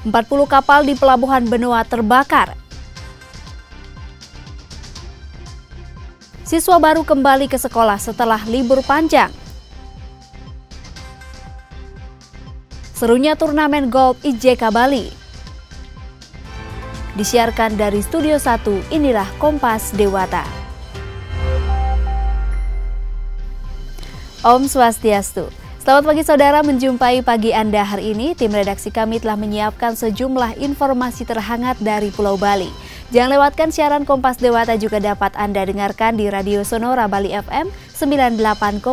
40 kapal di pelabuhan Benoa terbakar. Siswa baru kembali ke sekolah setelah libur panjang. Serunya turnamen golf IJK Bali. Disiarkan dari Studio 1, inilah Kompas Dewata. Om Swastiastu. Selamat pagi saudara, menjumpai pagi Anda hari ini. Tim redaksi kami telah menyiapkan sejumlah informasi terhangat dari Pulau Bali. Jangan lewatkan siaran Kompas Dewata juga dapat Anda dengarkan di Radio Sonora Bali FM 98,9.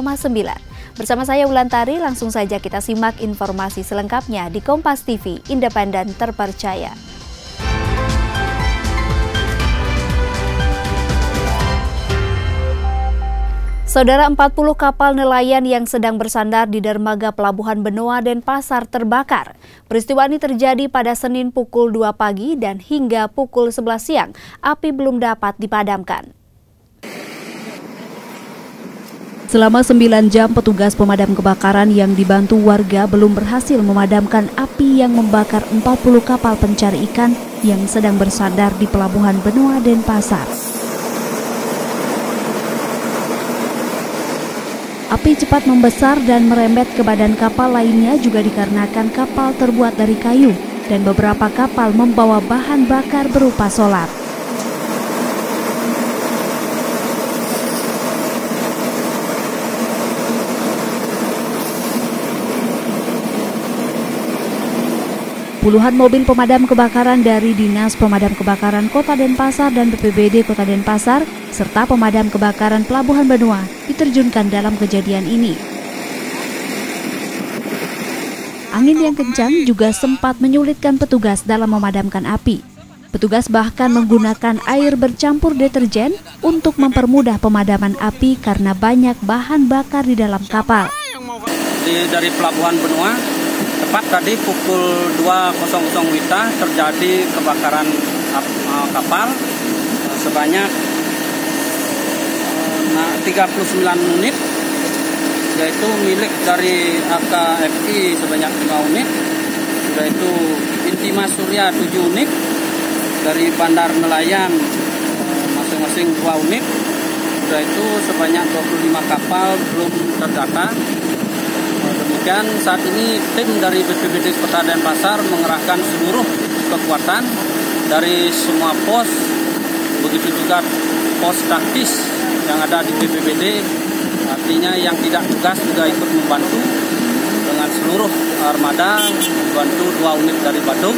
Bersama saya Tari, langsung saja kita simak informasi selengkapnya di Kompas TV, independen terpercaya. Saudara 40 kapal nelayan yang sedang bersandar di dermaga Pelabuhan Benoa dan Pasar terbakar. Peristiwa ini terjadi pada Senin pukul 2 pagi dan hingga pukul 11 siang api belum dapat dipadamkan. Selama 9 jam petugas pemadam kebakaran yang dibantu warga belum berhasil memadamkan api yang membakar 40 kapal pencari ikan yang sedang bersandar di Pelabuhan Benoa dan Api cepat membesar dan merembet ke badan kapal lainnya juga dikarenakan kapal terbuat dari kayu dan beberapa kapal membawa bahan bakar berupa solar. Puluhan mobil pemadam kebakaran dari Dinas Pemadam Kebakaran Kota Denpasar dan BPBD Kota Denpasar serta pemadam kebakaran Pelabuhan Benua diterjunkan dalam kejadian ini. Angin yang kencang juga sempat menyulitkan petugas dalam memadamkan api. Petugas bahkan menggunakan air bercampur deterjen untuk mempermudah pemadaman api karena banyak bahan bakar di dalam kapal. Dari Pelabuhan Benua Tepat tadi pukul 2.00 WITA terjadi kebakaran uh, kapal. Uh, sebanyak 39 uh, unit yaitu milik dari AKFI sebanyak 5 unit yaitu Intima Surya 7 unit dari Bandar Nelayan masing-masing 2 unit yaitu sebanyak 25 kapal belum terdata Demikian saat ini tim dari BPBD Kota Denpasar mengerahkan seluruh kekuatan dari semua pos, begitu juga pos taktis yang ada di BPBD. Artinya yang tidak tugas juga ikut membantu dengan seluruh armada membantu dua unit dari Badung.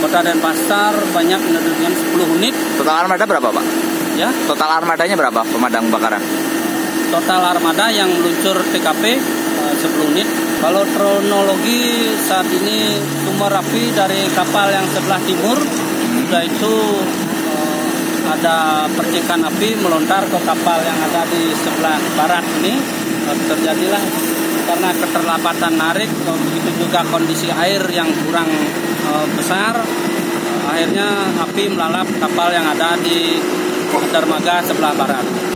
Kota Denpasar banyak menerjunkan 10 unit. Total armada berapa, Pak? Ya. Total armadanya berapa pemadam kebakaran? Total armada yang meluncur TKP 10 unit. Kalau kronologi saat ini sumber api dari kapal yang sebelah timur sudah itu uh, ada percikan api melontar ke kapal yang ada di sebelah barat ini uh, terjadilah karena keterlambatan narik begitu juga kondisi air yang kurang uh, besar akhirnya api melalap kapal yang ada di dermaga sebelah barat.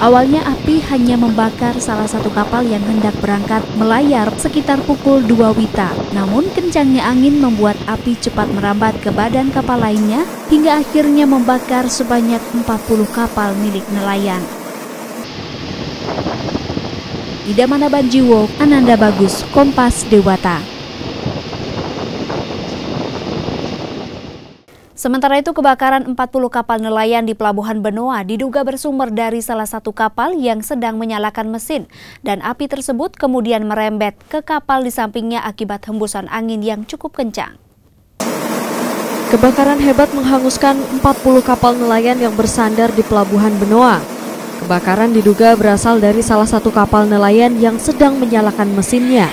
Awalnya api hanya membakar salah satu kapal yang hendak berangkat melayar sekitar pukul 2 Wita. Namun kencangnya angin membuat api cepat merambat ke badan kapal lainnya hingga akhirnya membakar sebanyak 40 kapal milik nelayan. Ida Manabanjiwo, Ananda Bagus, Kompas Dewata. Sementara itu kebakaran 40 kapal nelayan di Pelabuhan Benoa diduga bersumber dari salah satu kapal yang sedang menyalakan mesin dan api tersebut kemudian merembet ke kapal di sampingnya akibat hembusan angin yang cukup kencang. Kebakaran hebat menghanguskan 40 kapal nelayan yang bersandar di Pelabuhan Benoa. Kebakaran diduga berasal dari salah satu kapal nelayan yang sedang menyalakan mesinnya.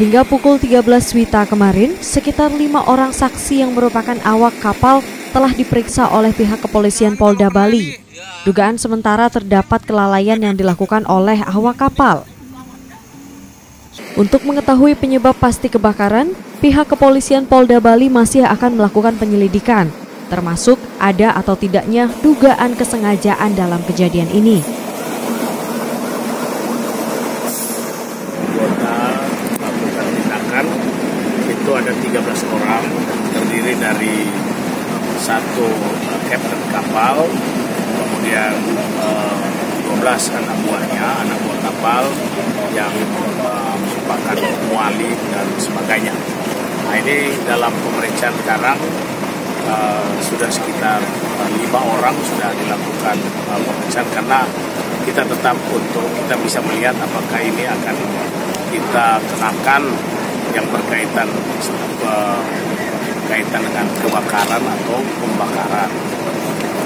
Hingga pukul 13 Wita kemarin, sekitar lima orang saksi yang merupakan awak kapal telah diperiksa oleh pihak kepolisian Polda Bali. Dugaan sementara terdapat kelalaian yang dilakukan oleh awak kapal. Untuk mengetahui penyebab pasti kebakaran, pihak kepolisian Polda Bali masih akan melakukan penyelidikan, termasuk ada atau tidaknya dugaan kesengajaan dalam kejadian ini. Dari satu kapten kapal, kemudian uh, 12 anak buahnya, anak buah kapal yang uh, merupakan muali dan sebagainya. Nah ini dalam pemeriksaan sekarang uh, sudah sekitar lima orang sudah dilakukan pemeriksaan karena kita tetap untuk kita bisa melihat apakah ini akan kita kenakan yang berkaitan uh, berkaitan dengan kebakaran atau pembakaran.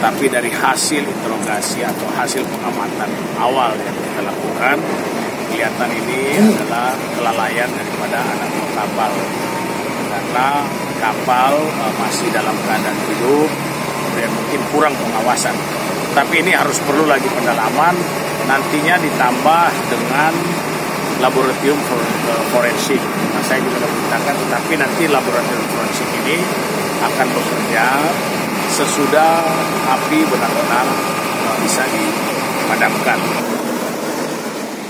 Tapi dari hasil interogasi atau hasil pengamatan awal yang kita lakukan, kelihatan ini adalah kelalaian daripada anak kapal. Karena kapal uh, masih dalam keadaan hidup dan mungkin kurang pengawasan. Tapi ini harus perlu lagi pendalaman, nantinya ditambah dengan laboratorium uh, forensik. Nah, saya juga sudah tetapi nanti laboratorium forensik ini akan bekerja sesudah api benar-benar uh, bisa dipadamkan.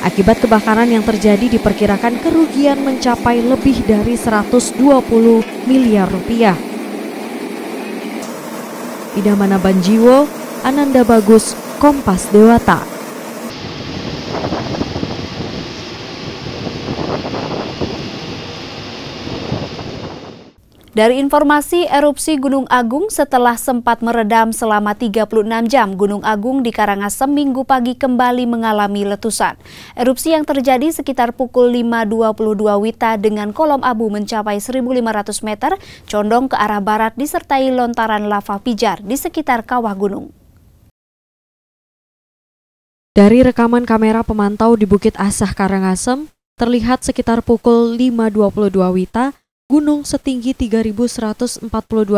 Akibat kebakaran yang terjadi diperkirakan kerugian mencapai lebih dari 120 miliar rupiah. Idamana Banjiwo, Ananda Bagus, Kompas Dewata. Dari informasi erupsi Gunung Agung setelah sempat meredam selama 36 jam, Gunung Agung di Karangasem minggu pagi kembali mengalami letusan. Erupsi yang terjadi sekitar pukul 5.22 Wita dengan kolom abu mencapai 1.500 meter, condong ke arah barat disertai lontaran lava pijar di sekitar kawah gunung. Dari rekaman kamera pemantau di Bukit Asah Karangasem, terlihat sekitar pukul 5.22 Wita, gunung setinggi 3142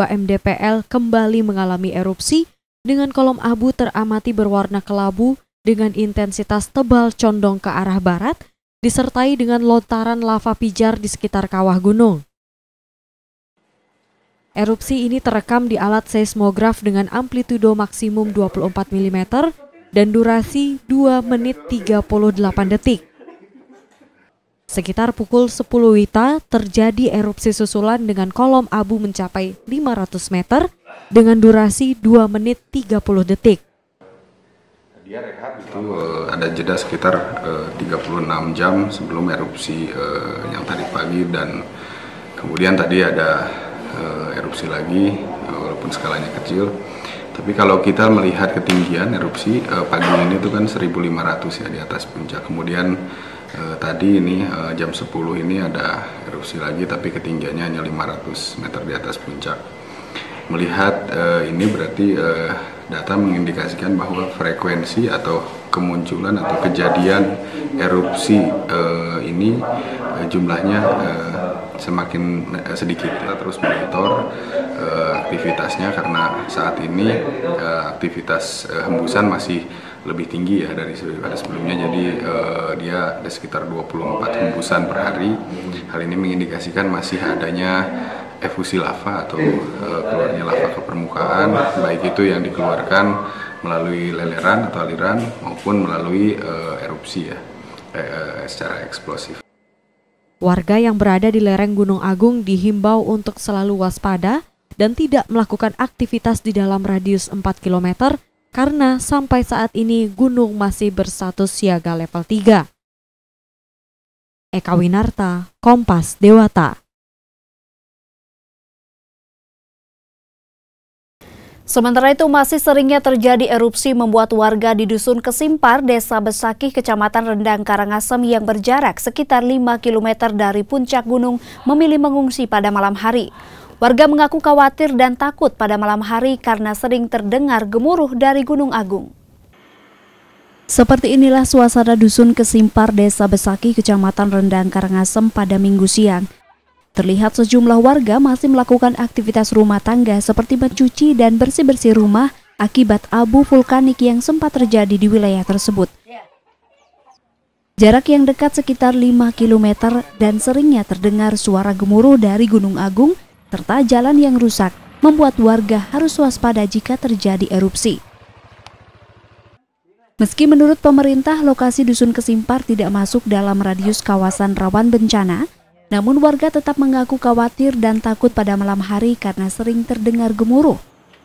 mdpl kembali mengalami erupsi dengan kolom abu teramati berwarna kelabu dengan intensitas tebal condong ke arah barat disertai dengan lontaran lava pijar di sekitar kawah gunung. Erupsi ini terekam di alat seismograf dengan amplitudo maksimum 24 mm dan durasi 2 menit 38 detik. Sekitar pukul 10 Wita terjadi erupsi susulan dengan kolom abu mencapai 500 meter dengan durasi 2 menit 30 detik. Itu uh, ada jeda sekitar uh, 36 jam sebelum erupsi uh, yang tadi pagi dan kemudian tadi ada uh, erupsi lagi uh, walaupun skalanya kecil. Tapi kalau kita melihat ketinggian erupsi uh, pagi ini itu kan 1500 ya di atas puncak. Kemudian uh, tadi ini uh, jam 10 ini ada erupsi lagi tapi ketinggiannya hanya 500 meter di atas puncak. Melihat uh, ini berarti uh, data mengindikasikan bahwa frekuensi atau kemunculan atau kejadian erupsi uh, ini uh, jumlahnya uh, semakin uh, sedikit. Kita terus monitor uh, aktivitasnya karena saat ini uh, aktivitas uh, hembusan masih lebih tinggi ya dari sebelumnya. Jadi uh, dia ada sekitar 24 hembusan per hari. Hal ini mengindikasikan masih adanya efusi lava atau uh, keluarnya lava ke permukaan baik itu yang dikeluarkan melalui leleran atau aliran maupun melalui uh, erupsi ya uh, secara eksplosif Warga yang berada di lereng Gunung Agung dihimbau untuk selalu waspada dan tidak melakukan aktivitas di dalam radius 4 km karena sampai saat ini gunung masih berstatus siaga level 3. Eka Winarta, Kompas, Dewata. Sementara itu masih seringnya terjadi erupsi membuat warga di Dusun Kesimpar, Desa Besakih, Kecamatan Rendang, Karangasem yang berjarak sekitar 5 km dari puncak gunung memilih mengungsi pada malam hari. Warga mengaku khawatir dan takut pada malam hari karena sering terdengar gemuruh dari Gunung Agung. Seperti inilah suasana dusun Kesimpar Desa Besaki, Kecamatan Rendang, Karangasem pada minggu siang. Terlihat sejumlah warga masih melakukan aktivitas rumah tangga seperti mencuci dan bersih-bersih rumah akibat abu vulkanik yang sempat terjadi di wilayah tersebut. Jarak yang dekat sekitar 5 km dan seringnya terdengar suara gemuruh dari Gunung Agung serta jalan yang rusak membuat warga harus waspada jika terjadi erupsi. Meski menurut pemerintah lokasi Dusun Kesimpar tidak masuk dalam radius kawasan rawan bencana, Namun warga tetap mengaku khawatir dan takut pada malam hari karena sering terdengar gemuruh.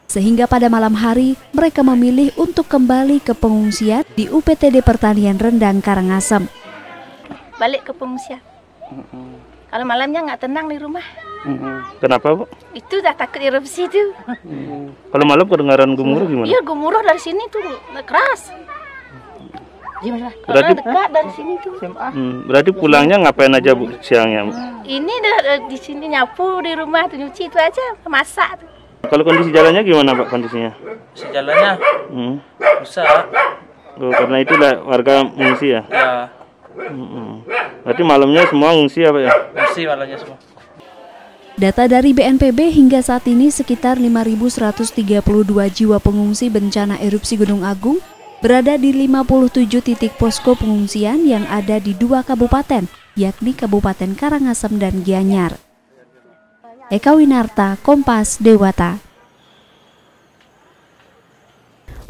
Sehingga pada malam hari mereka memilih untuk kembali ke pengungsian di UPTD Pertanian Rendang Karangasem. Balik ke pengungsian. Kalau malamnya nggak tenang di rumah. Kenapa, Bu? Itu udah takut erupsi tuh. Kalau malam kedengaran gemuruh gimana? Iya gemuruh dari sini tuh keras. Gimana? Karena Berarti- dekat dari sini tuh. Hmm, berarti pulangnya ngapain aja, Bu, siangnya? Bu? Ini dah di sini nyapu di rumah tuh nyuci itu aja, masak. tuh. Kalau kondisi jalannya gimana, Pak, kondisinya? Sejalannya Hmm. rusak. Oh, karena itulah warga mengungsi ya? Ya, Hmm. Berarti malamnya semua ngungsi apa ya? bersih malamnya semua. Data dari BNPB hingga saat ini sekitar 5.132 jiwa pengungsi bencana erupsi Gunung Agung berada di 57 titik posko pengungsian yang ada di dua kabupaten, yakni Kabupaten Karangasem dan Gianyar. Eka Winarta, Kompas, Dewata.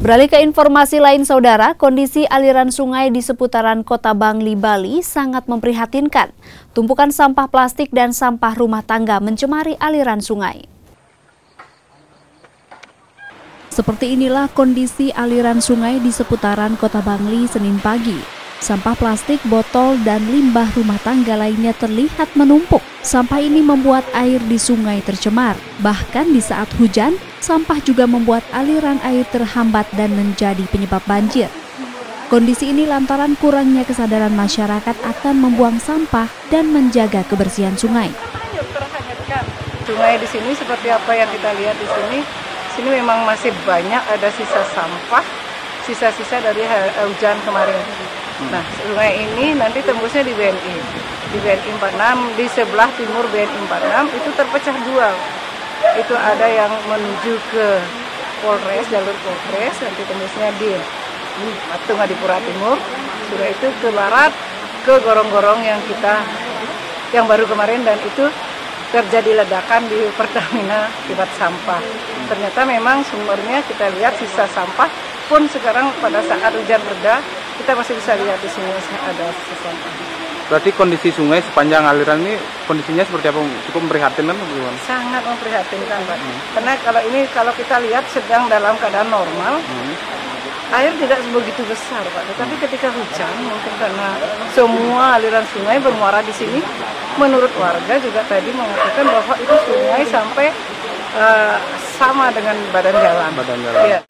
Beralih ke informasi lain saudara, kondisi aliran sungai di seputaran kota Bangli, Bali sangat memprihatinkan. Tumpukan sampah plastik dan sampah rumah tangga mencemari aliran sungai. Seperti inilah kondisi aliran sungai di seputaran kota Bangli Senin pagi. Sampah plastik, botol, dan limbah rumah tangga lainnya terlihat menumpuk. Sampah ini membuat air di sungai tercemar. Bahkan di saat hujan, sampah juga membuat aliran air terhambat dan menjadi penyebab banjir. Kondisi ini lantaran kurangnya kesadaran masyarakat akan membuang sampah dan menjaga kebersihan sungai. Sungai di sini seperti apa yang kita lihat di sini, sini memang masih banyak ada sisa sampah, sisa-sisa dari ha- hujan kemarin. Nah, sungai ini nanti tembusnya di BNI. Di BNI 46, di sebelah timur BNI 46 itu terpecah dua. Itu ada yang menuju ke Polres, jalur Polres, nanti tembusnya di Patung Adipura Timur. Sudah itu ke barat, ke gorong-gorong yang kita yang baru kemarin dan itu terjadi ledakan di Pertamina akibat sampah. Ternyata memang sumbernya kita lihat sisa sampah pun sekarang pada saat hujan reda kita masih bisa lihat di sini ada sisa sampah. Berarti kondisi sungai sepanjang aliran ini kondisinya seperti apa? Cukup memprihatinkan atau gimana? Sangat memprihatinkan Pak. Karena kalau ini kalau kita lihat sedang dalam keadaan normal, air tidak begitu besar Pak. Tetapi ketika hujan mungkin karena semua aliran sungai bermuara di sini, menurut warga juga tadi mengatakan bahwa itu sungai sampai eh, sama dengan badan jalan. Badan jalan. Iya.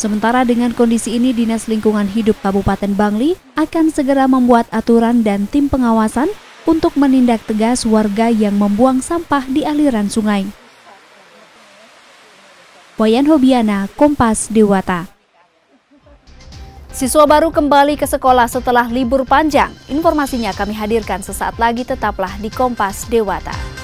Sementara dengan kondisi ini, Dinas Lingkungan Hidup Kabupaten Bangli akan segera membuat aturan dan tim pengawasan untuk menindak tegas warga yang membuang sampah di aliran sungai. Wayan Hobiana, Kompas Dewata. Siswa baru kembali ke sekolah setelah libur panjang. Informasinya kami hadirkan sesaat lagi, tetaplah di Kompas Dewata.